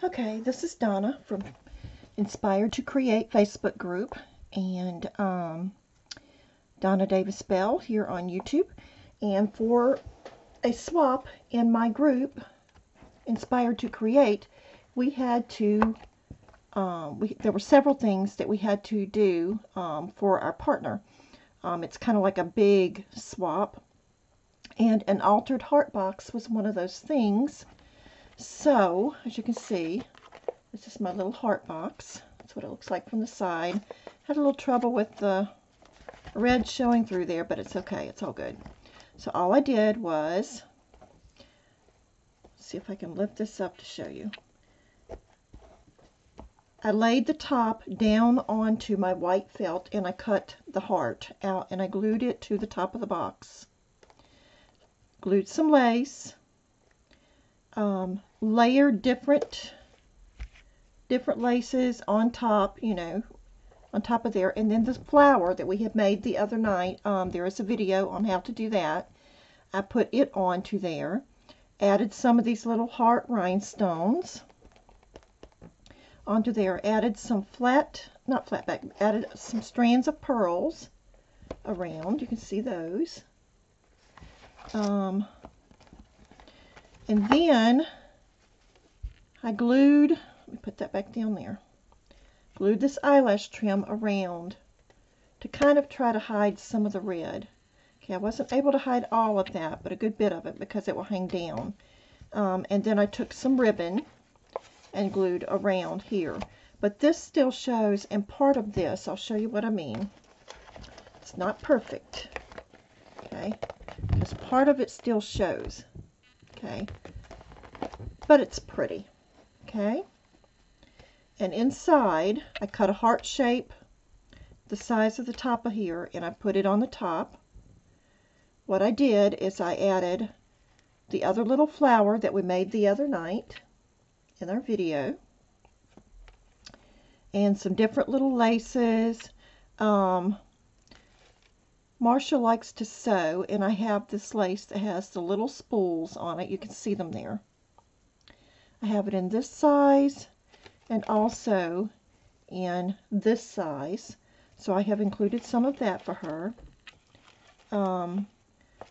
Okay, this is Donna from Inspired to Create Facebook group and um, Donna Davis Bell here on YouTube. And for a swap in my group, Inspired to Create, we had to, um, we, there were several things that we had to do um, for our partner. Um, it's kind of like a big swap. And an altered heart box was one of those things. So, as you can see, this is my little heart box. That's what it looks like from the side. Had a little trouble with the red showing through there, but it's okay. It's all good. So all I did was, see if I can lift this up to show you. I laid the top down onto my white felt and I cut the heart out and I glued it to the top of the box. Glued some lace, um, layered different different laces on top, you know, on top of there. And then the flower that we had made the other night, um, there is a video on how to do that. I put it onto there. Added some of these little heart rhinestones onto there. Added some flat, not flat back, added some strands of pearls around. You can see those. Um, and then I glued, let me put that back down there, glued this eyelash trim around to kind of try to hide some of the red. Okay, I wasn't able to hide all of that, but a good bit of it because it will hang down. Um, and then I took some ribbon and glued around here. But this still shows, and part of this, I'll show you what I mean. It's not perfect, okay, because part of it still shows, okay but it's pretty. Okay. And inside, I cut a heart shape the size of the top of here, and I put it on the top. What I did is I added the other little flower that we made the other night in our video, and some different little laces. Um, Marsha likes to sew, and I have this lace that has the little spools on it. You can see them there. I have it in this size and also in this size. So I have included some of that for her. Um,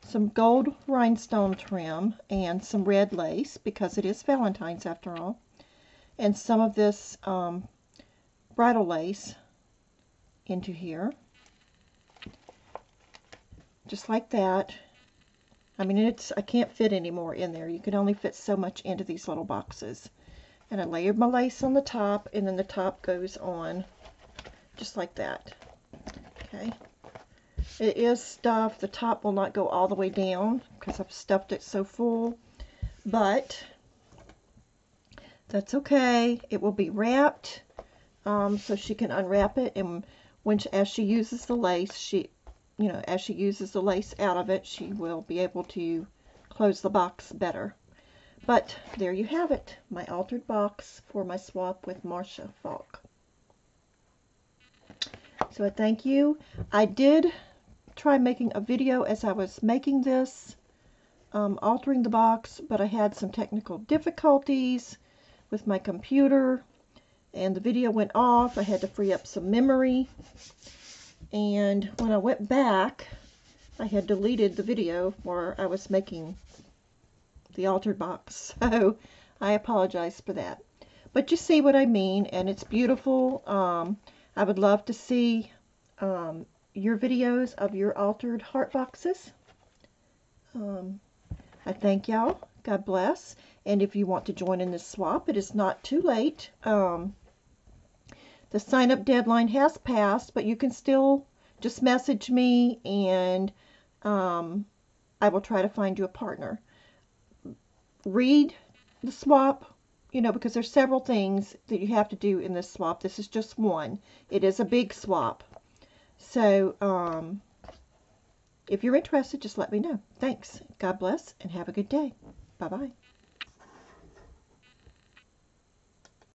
some gold rhinestone trim and some red lace because it is Valentine's after all. And some of this um, bridal lace into here. Just like that. I mean, it's I can't fit any more in there. You can only fit so much into these little boxes. And I layered my lace on the top, and then the top goes on just like that. Okay. It is stuffed. The top will not go all the way down because I've stuffed it so full. But that's okay. It will be wrapped um, so she can unwrap it. And when she, as she uses the lace, she you know, as she uses the lace out of it, she will be able to close the box better. But there you have it, my altered box for my swap with Marsha Faulk. So I thank you. I did try making a video as I was making this, um, altering the box, but I had some technical difficulties with my computer and the video went off. I had to free up some memory and when I went back I had deleted the video where I was making the altered box. So I apologize for that. But you see what I mean and it's beautiful. Um, I would love to see um, your videos of your altered heart boxes. Um, I thank y'all. God bless. And if you want to join in this swap it is not too late. Um, the sign up deadline has passed, but you can still just message me and um, I will try to find you a partner. Read the swap, you know, because there's several things that you have to do in this swap. This is just one. It is a big swap. So, um, if you're interested, just let me know. Thanks. God bless and have a good day. Bye-bye.